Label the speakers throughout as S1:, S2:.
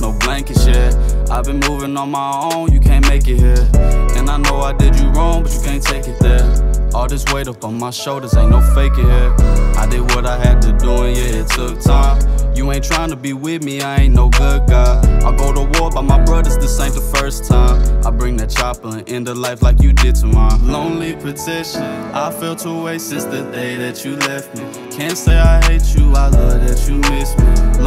S1: no blankets. I've been moving on my own, you can't make it here. And I know I did you wrong, but you can't take it there. All this weight up on my shoulders, ain't no faking here. I did what I had to do, and yeah, it took time. You ain't trying to be with me, I ain't no good guy. I go to war by my brothers, this ain't the first time. I bring that chopper and end the life like you did to mine. Lonely petition, I felt away since the day that you left me. Can't say I hate you, I love that you miss me.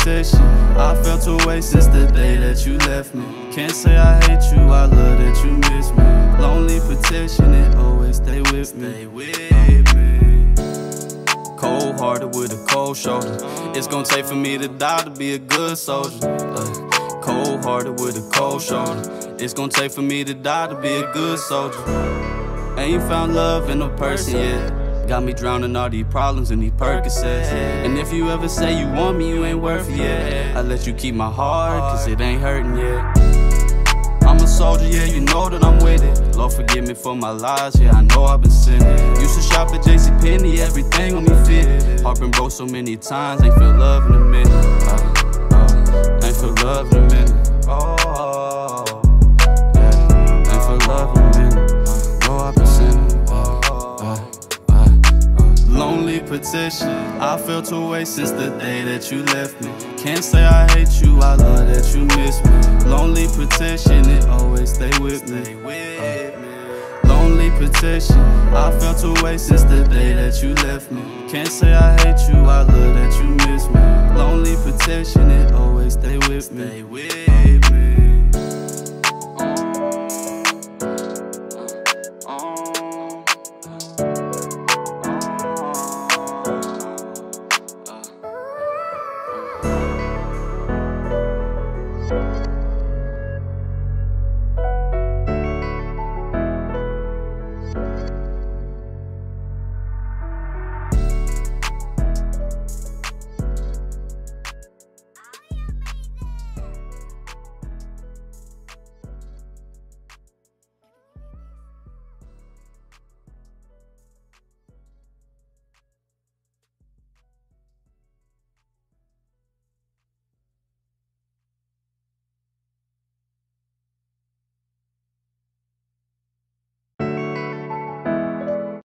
S1: Lonely petition, I felt away since the day that you left me. Can't say I hate you, I love that you miss me. Lonely petition, it always stay with me. Cold hearted with a cold shoulder. It's gonna take for me to die to be a good soldier. Uh, cold hearted with a cold shoulder. It's gonna take for me to die to be a good soldier. Ain't found love in a person yet. Got me drowning all these problems in these Percocets. And if you ever say you want me, you ain't worth it yet. I let you keep my heart, cause it ain't hurting yet. I'm a soldier, yeah, you know that I'm with it. Lord, forgive me for my lies, yeah, I know I've been sinning. Used to shop at JC Penney, everything on me fit. Heart been broke so many times, ain't feel love in a minute. Uh, uh, ain't feel love in a minute. Lonely petition, I felt away since the day that you left me. Can't say I hate you, I love that you miss me. Lonely petition, it always stay with me. Lonely petition, I felt away since the day that you left me. Can't say I hate you, I love that you miss me. Lonely petition, it always stay with me.